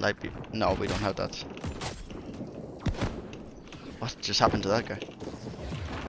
like be. No, we don't have that. What just happened to that guy?